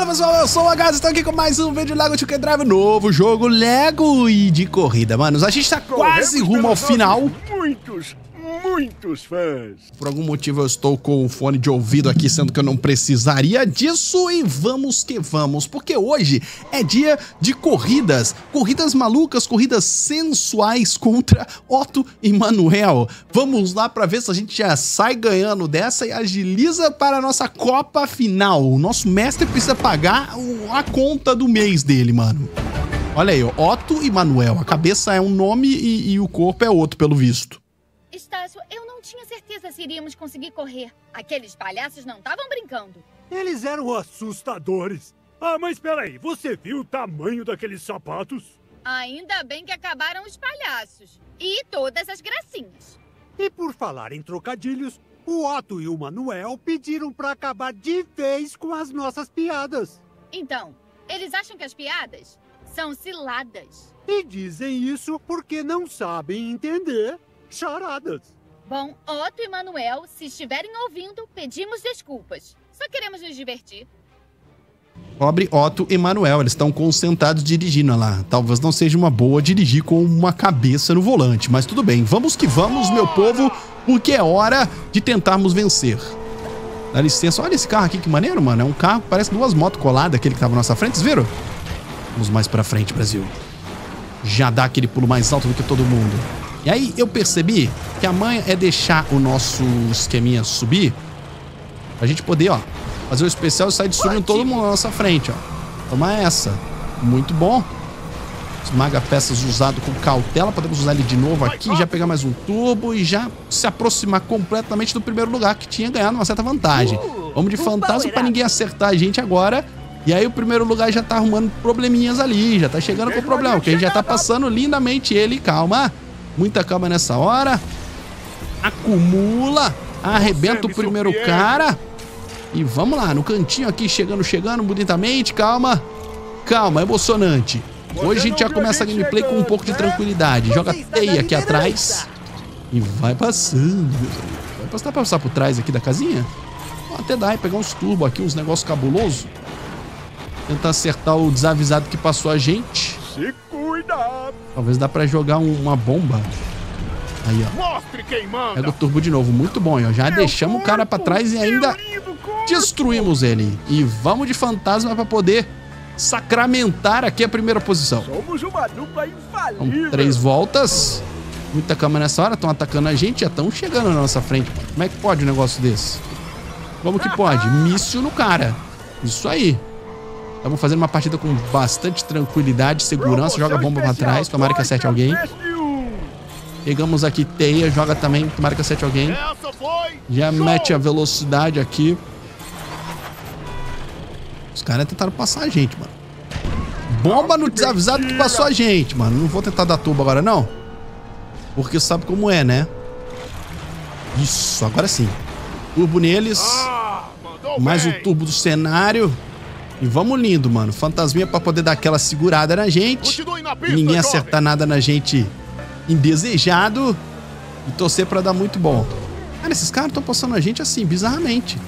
Fala pessoal, eu sou o H, estou aqui com mais um vídeo Lego Chicken Drive, novo jogo Lego e de corrida, manos. A gente tá quase rumo ao final. Muitos, muitos fãs. Por algum motivo eu estou com o fone de ouvido aqui, sendo que eu não precisaria disso. E vamos que vamos, porque hoje é dia de corridas. Corridas malucas, corridas sensuais contra Otto e Manuel. Vamos lá para ver se a gente já sai ganhando dessa e agiliza para a nossa Copa Final. O nosso mestre precisa pagar a conta do mês dele, mano. Olha aí, Otto e Manuel. A cabeça é um nome e, e o corpo é outro, pelo visto. Estácio, eu não tinha certeza se iríamos conseguir correr. Aqueles palhaços não estavam brincando. Eles eram assustadores. Ah, mas peraí, você viu o tamanho daqueles sapatos? Ainda bem que acabaram os palhaços. E todas as gracinhas. E por falar em trocadilhos, o Otto e o Manuel pediram pra acabar de vez com as nossas piadas. Então, eles acham que as piadas são ciladas. E dizem isso porque não sabem entender charadas. Bom, Otto e Manuel, se estiverem ouvindo, pedimos desculpas. Só queremos nos divertir. Pobre Otto e Manuel, eles estão concentrados dirigindo lá. Talvez não seja uma boa dirigir com uma cabeça no volante, mas tudo bem. Vamos que vamos, meu povo, porque é hora de tentarmos vencer. Dá licença, olha esse carro aqui, que maneiro, mano. É um carro parece duas motos coladas, aquele que tava na nossa frente, vocês viram? Vamos mais pra frente, Brasil. Já dá aquele pulo mais alto do que todo mundo. E aí eu percebi que a manha é deixar o nosso esqueminha subir pra gente poder, ó, fazer o especial e sair destruindo todo mundo na nossa frente, ó. Toma essa. Muito bom. Esmaga peças usado com cautela. Podemos usar ele de novo aqui, já pegar mais um turbo e já se aproximar completamente do primeiro lugar que tinha ganhado uma certa vantagem. Vamos de fantasma pra ninguém acertar a gente agora. E aí o primeiro lugar já tá arrumando probleminhas ali, já tá chegando com problema, porque a gente já tá passando lindamente ele. Calma. Muita calma nessa hora. Acumula. Arrebenta o primeiro cara. E vamos lá, no cantinho aqui, chegando, chegando bonitamente. Calma. Calma, emocionante. Hoje a gente já começa a gameplay com um pouco de tranquilidade. Joga teia aqui atrás. E vai passando. Vai passar pra passar por trás aqui da casinha? Até dá, e pegar uns turbos aqui, uns negócios cabulosos. Tentar acertar o desavisado que passou a gente. Talvez dá pra jogar um- uma bomba. Aí, ó. Pega o turbo de novo. Muito bom, ó. Já deixamos o cara pra trás e ainda destruímos ele. E vamos de fantasma pra poder sacramentar aqui a primeira posição. Somos uma dupla infalível! três voltas. Muita cama nessa hora. Estão atacando a gente. Já estão chegando na nossa frente. Como é que pode um negócio desse? Como que pode? Míssil no cara. Isso aí. Estamos fazendo uma partida com bastante tranquilidade, segurança. Joga bomba pra trás. Tomara que acerte alguém. Pegamos aqui teia. Joga também. Tomara que acerte alguém. Já mete a velocidade aqui. Os caras tentaram passar a gente, mano. Bomba no desavisado que passou a gente, mano. Não vou tentar dar turbo agora, não. Porque sabe como é, né? Isso, agora sim. Turbo neles. Ah, Mais o turbo do cenário. E vamos lindo, mano. Fantasminha pra poder dar aquela segurada na gente. Na pista, ninguém jovem. acertar nada na gente indesejado. E torcer pra dar muito bom. Cara, esses caras estão passando a gente assim, bizarramente.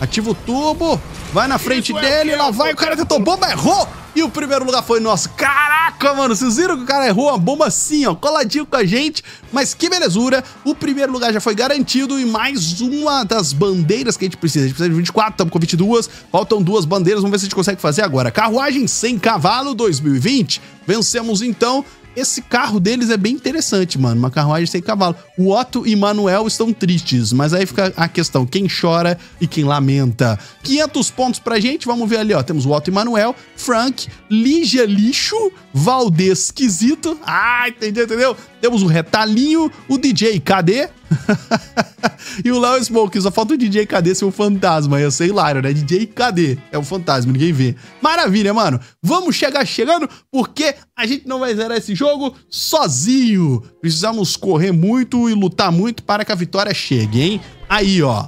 Ativa o turbo, vai na frente Isso é dele, que lá vai, o cara tentou bomba, errou! E o primeiro lugar foi nosso. Caraca, mano, vocês viram que o cara errou a bomba assim, ó, coladinho com a gente. Mas que belezura, o primeiro lugar já foi garantido e mais uma das bandeiras que a gente precisa. A gente precisa de 24, estamos com 22, faltam duas bandeiras, vamos ver se a gente consegue fazer agora. Carruagem sem cavalo 2020, vencemos então. Esse carro deles é bem interessante, mano. Uma carruagem sem cavalo. O Otto e Manuel estão tristes, mas aí fica a questão: quem chora e quem lamenta. 500 pontos pra gente, vamos ver ali, ó. Temos o Otto e Manuel, Frank, Lígia Lixo, Valdez Esquisito. Ah, entendeu, entendeu? Temos o Retalhinho, o DJ KD e o Léo Smoke. Só falta o DJ KD ser um fantasma. Eu sei hilário, né? DJ KD é um fantasma, ninguém vê. Maravilha, mano. Vamos chegar chegando porque a gente não vai zerar esse jogo sozinho. Precisamos correr muito e lutar muito para que a vitória chegue, hein? Aí, ó.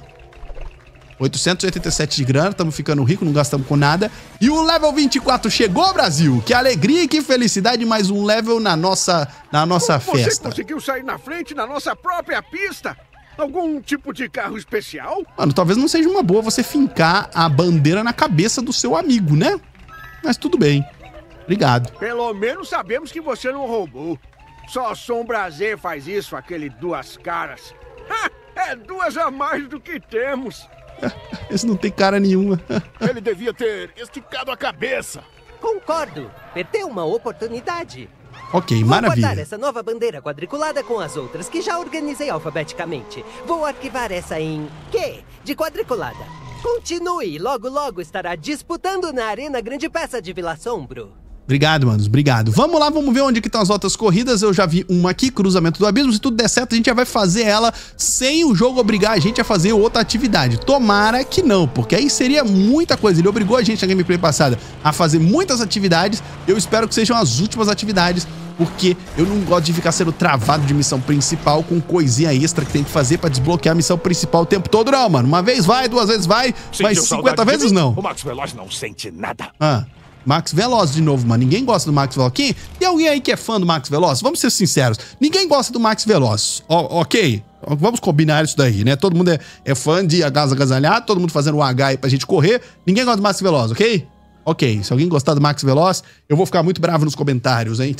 887 de grana, estamos ficando rico, não gastamos com nada. E o level 24 chegou, Brasil! Que alegria e que felicidade, mais um level na nossa, na nossa Como Você festa. conseguiu sair na frente na nossa própria pista? Algum tipo de carro especial? Mano, talvez não seja uma boa você fincar a bandeira na cabeça do seu amigo, né? Mas tudo bem. Obrigado. Pelo menos sabemos que você não roubou. Só Sombra Z faz isso, aquele duas caras. Ha! É duas a mais do que temos. Esse não tem cara nenhuma. Ele devia ter esticado a cabeça. Concordo. Perdeu uma oportunidade. Ok, Vou guardar maravilha. essa nova bandeira quadriculada com as outras que já organizei alfabeticamente. Vou arquivar essa em Q de quadriculada. Continue, logo logo estará disputando na Arena Grande Peça de Vila Sombro. Obrigado, manos. Obrigado. Vamos lá, vamos ver onde que estão as outras corridas. Eu já vi uma aqui, cruzamento do abismo. Se tudo der certo, a gente já vai fazer ela sem o jogo obrigar a gente a fazer outra atividade. Tomara que não, porque aí seria muita coisa. Ele obrigou a gente na gameplay passada a fazer muitas atividades. Eu espero que sejam as últimas atividades, porque eu não gosto de ficar sendo travado de missão principal com coisinha extra que tem que fazer pra desbloquear a missão principal o tempo todo, não, mano. Uma vez vai, duas vezes vai, mas Sentiu 50 saudade de vezes mim? não. O Max Veloz não sente nada. Ah, Max Veloz de novo, mano. Ninguém gosta do Max Veloz. Quem, tem alguém aí que é fã do Max Veloz? Vamos ser sinceros. Ninguém gosta do Max Veloz. Ó, ok? Vamos combinar isso daí, né? Todo mundo é, é fã de Agas Agasalhado, todo mundo fazendo um H aí pra gente correr. Ninguém gosta do Max Veloz, ok? Ok, se alguém gostar do Max Veloz, eu vou ficar muito bravo nos comentários, hein?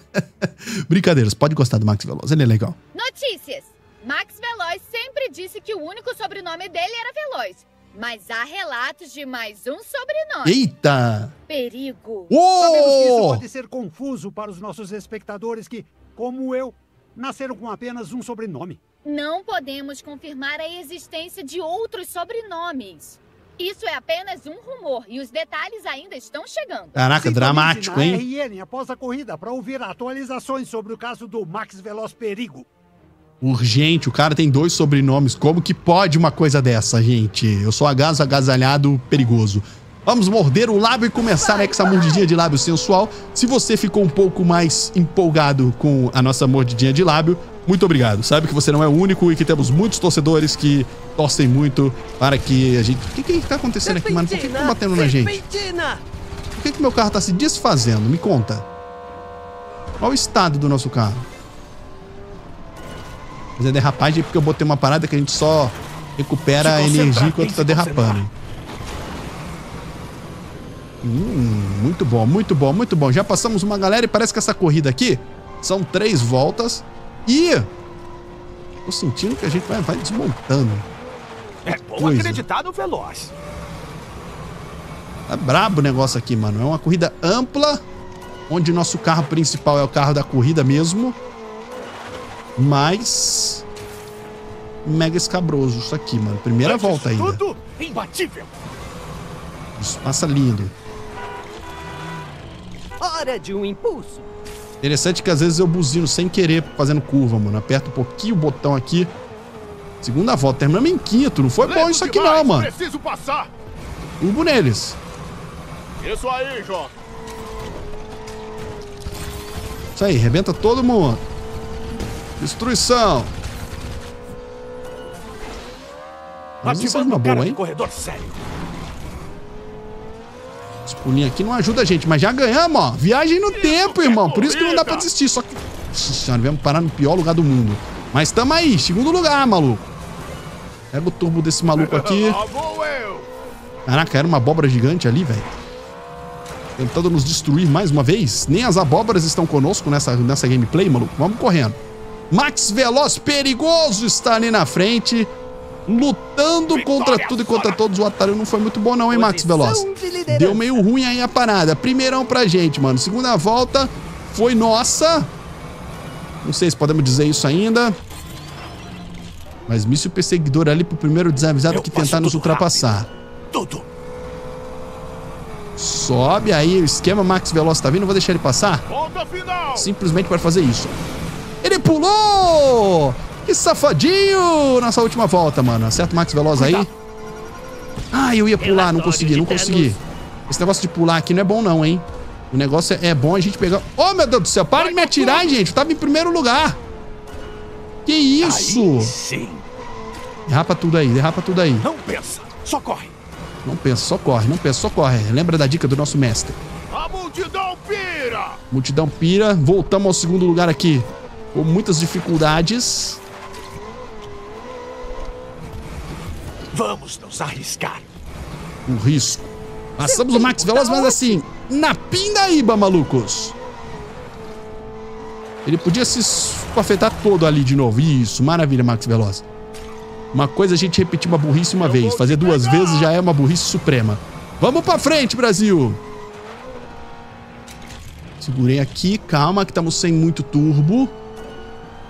Brincadeiras, pode gostar do Max Veloz, ele é legal. Notícias. Max Veloz sempre disse que o único sobrenome dele era Veloz. Mas há relatos de mais um sobrenome. Eita! Perigo. Sabemos que isso pode ser confuso para os nossos espectadores que, como eu, nasceram com apenas um sobrenome. Não podemos confirmar a existência de outros sobrenomes. Isso é apenas um rumor e os detalhes ainda estão chegando. Caraca, dramático, hein? RN após a corrida para ouvir atualizações sobre o caso do Max Veloz Perigo. Urgente, o cara tem dois sobrenomes. Como que pode uma coisa dessa, gente? Eu sou agaso agasalhado perigoso. Vamos morder o lábio e começar né, com essa mordidinha de lábio sensual. Se você ficou um pouco mais empolgado com a nossa mordidinha de lábio, muito obrigado. Sabe que você não é o único e que temos muitos torcedores que torcem muito para que a gente. O que, que tá acontecendo aqui, mano? Por que, que tá batendo na gente? Por que, que meu carro tá se desfazendo? Me conta. Qual o estado do nosso carro? Mas é derrapagem porque eu botei uma parada que a gente só recupera a energia tem enquanto tá derrapando. Hum, muito bom, muito bom, muito bom. Já passamos uma galera e parece que essa corrida aqui são três voltas. E tô sentindo que a gente vai, vai desmontando. É bom Coisa. acreditar no Veloz. Tá brabo o negócio aqui, mano. É uma corrida ampla, onde o nosso carro principal é o carro da corrida mesmo. Mas. Mega escabroso isso aqui, mano. Primeira Antes volta ainda. Tudo imbatível. Isso passa lindo. Hora de um impulso. Interessante que às vezes eu buzino sem querer fazendo curva, mano. Aperto um pouquinho o botão aqui. Segunda volta. Terminamos em quinto. Não foi bom isso aqui, demais, não, mano. Preciso passar. Turbo neles. Isso aí, Jota. Isso aí, rebenta todo mundo. Destruição. Mas isso é uma boa, hein? corredor sério. Esse pulinho aqui não ajuda a gente, mas já ganhamos, ó. Viagem no tempo, que é irmão. Por isso que não dá pra desistir. Só que. Nossa senhora, viemos parar no pior lugar do mundo. Mas tamo aí, segundo lugar, maluco. Pega o turbo desse maluco aqui. Caraca, era uma abóbora gigante ali, velho. Tentando nos destruir mais uma vez. Nem as abóboras estão conosco nessa, nessa gameplay, maluco. Vamos correndo. Max Veloz perigoso está ali na frente. Lutando contra Vitória tudo e contra fora. todos. O atalho não foi muito bom, não, hein, Max Veloz? De. Deu meio ruim aí a parada. Primeirão pra gente, mano. Segunda volta foi nossa. Não sei se podemos dizer isso ainda. Mas míssil perseguidor ali pro primeiro desavisado Eu que tentar nos ultrapassar. Tudo. Sobe aí o esquema Max Veloz tá vindo, vou deixar ele passar simplesmente para fazer isso. Pulou! Que safadinho! Nessa última volta, mano. Acerta o Max Veloz aí. Ah, eu ia pular, não consegui, não consegui. Esse negócio de pular aqui não é bom não, hein? O negócio é, é bom a gente pegar... Oh, meu Deus do céu, para de me atirar, gente. Eu tava em primeiro lugar. Que isso? Aí sim. Derrapa tudo aí, derrapa tudo aí. Não pensa. Só corre. Não pensa, só corre, não pensa, só corre. Lembra da dica do nosso mestre. A multidão pira. Multidão pira. Voltamos ao segundo lugar aqui. Com muitas dificuldades. Vamos nos arriscar. Um risco. Passamos o Max Veloz, mas assim, na pindaíba, malucos. Ele podia se afetar todo ali de novo. Isso, maravilha, Max Veloz. Uma coisa é a gente repetir uma burrice uma vez. Fazer duas vezes já é uma burrice suprema. Vamos pra frente, Brasil! Segurei aqui, calma, que estamos sem muito turbo.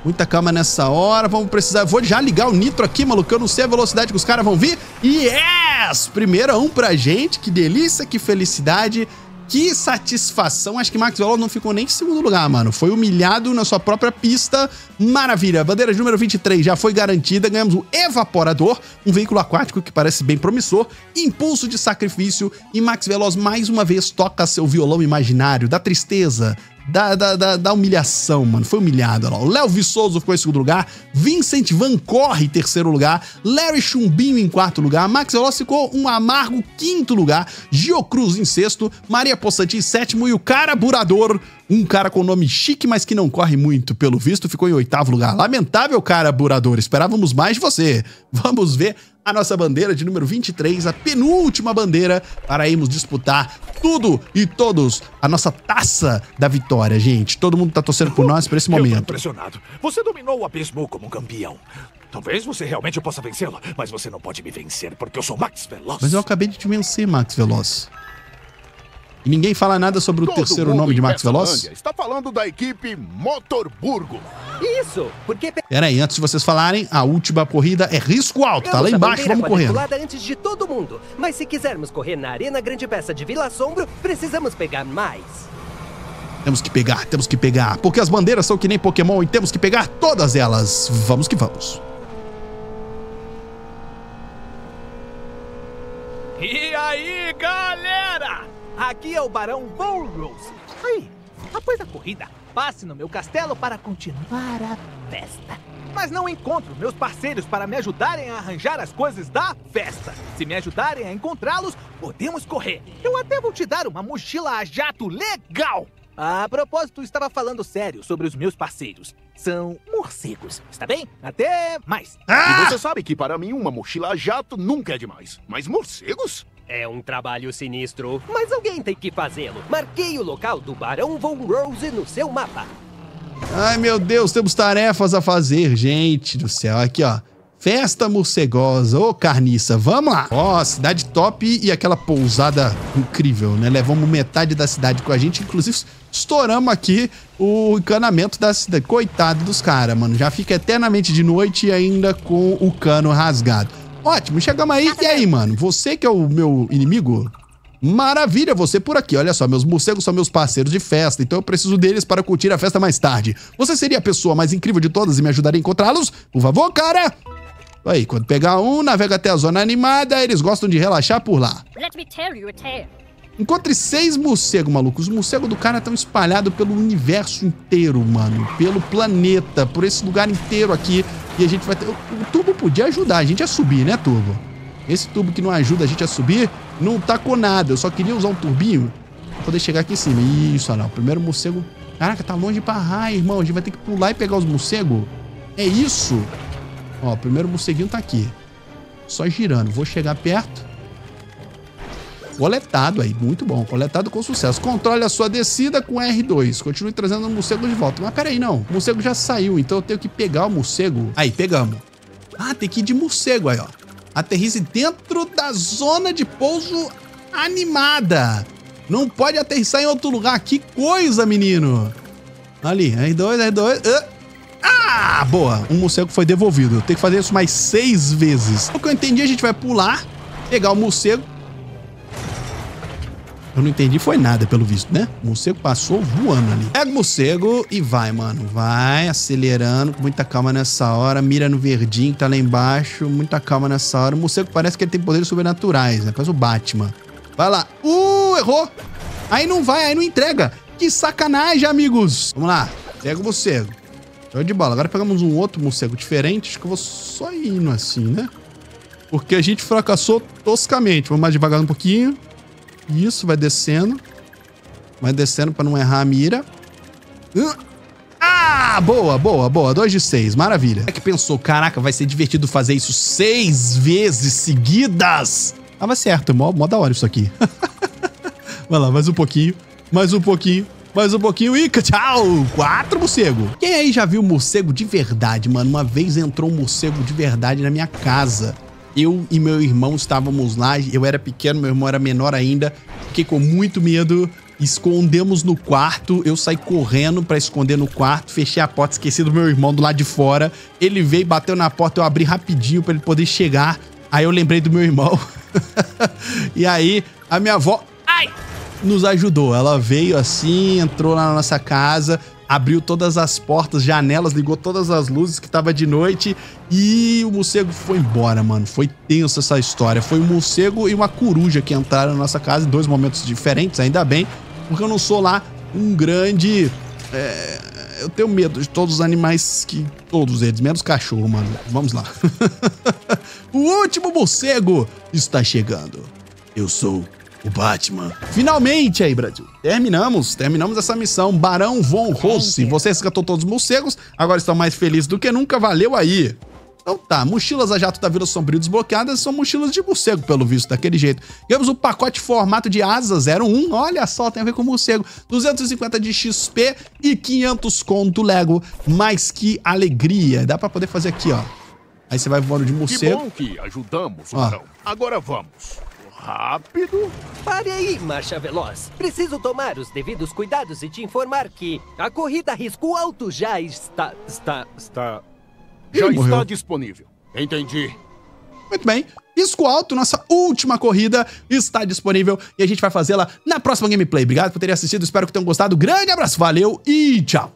Muita calma nessa hora. Vamos precisar. Vou já ligar o nitro aqui, maluco. Eu não sei a velocidade que os caras vão vir. Yes! Primeira um pra gente. Que delícia, que felicidade. Que satisfação. Acho que Max Veloz não ficou nem em segundo lugar, mano. Foi humilhado na sua própria pista. Maravilha. Bandeira de número 23 já foi garantida. Ganhamos o Evaporador, um veículo aquático que parece bem promissor. Impulso de sacrifício. E Max Veloz mais uma vez toca seu violão imaginário da tristeza, da, da, da, da, humilhação, mano. Foi humilhado. Ó. O Léo Viçoso ficou em segundo lugar. Vincent Van Corre terceiro lugar. Larry Chumbinho em quarto lugar. Max Veloz ficou um amargo quinto lugar. Gio Cruz em sexto. Maria Poçanti em sétimo. E o Caraburador, um cara com nome chique, mas que não corre muito, pelo visto, ficou em oitavo lugar. Lamentável, Caraburador. Esperávamos mais de você. Vamos ver a nossa bandeira de número 23, a penúltima bandeira, para irmos disputar tudo e todos a nossa taça da vitória, gente. Todo mundo tá torcendo por nós por esse Eu tô momento. impressionado. Você dominou o abismo como um campeão. Talvez você realmente possa vencê-lo, mas você não pode me vencer porque eu sou Max Veloz. Mas eu acabei de te vencer, Max Veloz. E ninguém fala nada sobre o Todo terceiro nome de Max Veloz? Está falando da equipe Motorburgo. Isso, porque Pera aí, antes de vocês falarem, a última corrida é risco alto, tá lá embaixo, vamos correndo. antes de todo mundo. Mas se quisermos correr na Arena Grande Peça de Vila Assombro, precisamos pegar mais. Temos que pegar, temos que pegar, porque as bandeiras são que nem Pokémon e temos que pegar todas elas. Vamos que vamos. E aí, galera? Aqui é o Barão Von Rose. Aí, após a corrida, passe no meu castelo para continuar a festa. Mas não encontro meus parceiros para me ajudarem a arranjar as coisas da festa. Se me ajudarem a encontrá-los, podemos correr. Eu até vou te dar uma mochila a jato legal. A propósito, estava falando sério sobre os meus parceiros. São morcegos, está bem? Até mais. E você sabe que para mim uma mochila a jato nunca é demais. Mas morcegos? É um trabalho sinistro, mas alguém tem que fazê-lo. Marquei o local do Barão Von Rose no seu mapa. Ai, meu Deus, temos tarefas a fazer, gente do céu. Aqui, ó. Festa morcegosa, ô carniça, vamos lá. Ó, cidade top e aquela pousada incrível, né? Levamos metade da cidade com a gente, inclusive estouramos aqui o encanamento da cidade. Coitado dos caras, mano. Já fica eternamente de noite e ainda com o cano rasgado. Ótimo, chegamos aí. E aí, mano? Você que é o meu inimigo? Maravilha, você por aqui. Olha só, meus morcegos são meus parceiros de festa, então eu preciso deles para curtir a festa mais tarde. Você seria a pessoa mais incrível de todas e me ajudaria a encontrá-los? Por favor, cara? Aí, quando pegar um, navega até a zona animada, eles gostam de relaxar por lá. Let me tell you a tale. Encontre seis morcegos, malucos. Os morcegos do cara estão espalhados pelo universo inteiro, mano. Pelo planeta, por esse lugar inteiro aqui. E a gente vai ter. O, o tubo podia ajudar a gente a subir, né, Turbo? Esse tubo que não ajuda a gente a subir não tá com nada. Eu só queria usar um turbinho pra poder chegar aqui em cima. Isso, olha lá. O primeiro morcego. Caraca, tá longe pra raio, irmão. A gente vai ter que pular e pegar os morcegos. É isso. Ó, o primeiro morceguinho tá aqui. Só girando. Vou chegar perto. Coletado aí, muito bom. Coletado com sucesso. Controle a sua descida com R2. Continue trazendo o morcego de volta. Mas peraí, não. O morcego já saiu, então eu tenho que pegar o morcego. Aí, pegamos. Ah, tem que ir de morcego aí, ó. Aterrize dentro da zona de pouso animada. Não pode aterrissar em outro lugar. Que coisa, menino. Ali, R2, R2. Ah! Ah, boa. Um morcego foi devolvido. Eu tenho que fazer isso mais seis vezes. O que eu entendi, a gente vai pular, pegar o morcego. Eu não entendi, foi nada, pelo visto, né? O morcego passou voando ali. Pega o morcego e vai, mano. Vai acelerando, com muita calma nessa hora. Mira no verdinho que tá lá embaixo. Muita calma nessa hora. O morcego parece que ele tem poderes sobrenaturais, né? Parece o Batman. Vai lá. Uh, errou. Aí não vai, aí não entrega. Que sacanagem, amigos. Vamos lá. Pega o morcego. Show de bola. Agora pegamos um outro morcego diferente. Acho que eu vou só indo assim, né? Porque a gente fracassou toscamente. Vamos mais devagar um pouquinho. Isso, vai descendo. Vai descendo pra não errar a mira. Ah! Ah, boa, boa, boa. 2 de 6, maravilha. É que pensou, caraca, vai ser divertido fazer isso seis vezes seguidas. Tava certo, mó, mó da hora isso aqui. Vai lá, mais um pouquinho, mais um pouquinho, mais um pouquinho e tchau! Quatro morcego. Quem aí já viu morcego de verdade, mano? Uma vez entrou um morcego de verdade na minha casa. Eu e meu irmão estávamos lá, eu era pequeno, meu irmão era menor ainda. Fiquei com muito medo, escondemos no quarto, eu saí correndo pra esconder no quarto, fechei a porta, esqueci do meu irmão do lado de fora. Ele veio, bateu na porta, eu abri rapidinho pra ele poder chegar. Aí eu lembrei do meu irmão. e aí a minha avó, ai, nos ajudou. Ela veio assim, entrou na nossa casa, abriu todas as portas, janelas, ligou todas as luzes que tava de noite e o morcego foi embora, mano. Foi tenso essa história. Foi um morcego e uma coruja que entraram na nossa casa em dois momentos diferentes, ainda bem, porque eu não sou lá um grande. É, eu tenho medo de todos os animais que. Todos eles, menos cachorro, mano. Vamos lá. o último morcego está chegando. Eu sou o Batman. Finalmente aí, Brasil. Terminamos, terminamos essa missão. Barão Von Rossi. Você resgatou todos os morcegos, agora estão mais felizes do que nunca. Valeu aí. Então tá, mochilas a jato da Vila Sombrio desbloqueadas são mochilas de morcego, pelo visto, daquele jeito. Ganhamos o pacote formato de asa 01, olha só, tem a ver com morcego. 250 de XP e 500 conto Lego, mas que alegria. Dá pra poder fazer aqui, ó. Aí você vai voando de Que morcego. bom que ajudamos, Ó. Barão. Agora vamos. Rápido. Pare aí, Marcha Veloz. Preciso tomar os devidos cuidados e te informar que a corrida a risco alto já está. está. está. Já morreu. está disponível. Entendi. Muito bem. Risco Alto, nossa última corrida, está disponível e a gente vai fazê-la na próxima gameplay. Obrigado por terem assistido, espero que tenham gostado. Grande abraço, valeu e tchau!